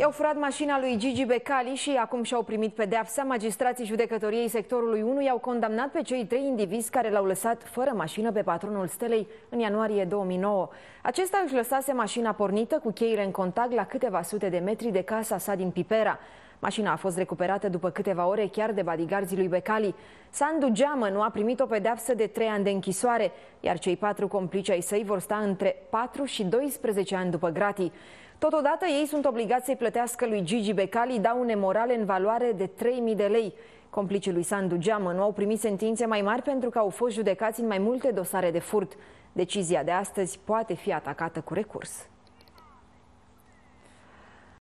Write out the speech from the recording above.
I-au furat mașina lui Gigi Becali și acum și-au primit pedeapsa. Magistrații judecătoriei sectorului 1 i-au condamnat pe cei trei indivizi care l-au lăsat fără mașină pe patronul Stelei în ianuarie 2009. Acesta își lăsase mașina pornită cu cheile în contact la câteva sute de metri de casa sa din Pipera. Mașina a fost recuperată după câteva ore chiar de badigarzii lui Becali. Sandu Geamă nu a primit o pedeapsă de 3 ani de închisoare, iar cei patru complici ai săi vor sta între 4 și 12 ani după gratii. Totodată ei sunt obligați să-i plătească lui Gigi Becali daune morale în valoare de 3.000 de lei. Complicii lui Sandu Geamă nu au primit sentințe mai mari pentru că au fost judecați în mai multe dosare de furt. Decizia de astăzi poate fi atacată cu recurs.